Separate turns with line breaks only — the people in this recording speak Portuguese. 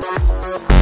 Música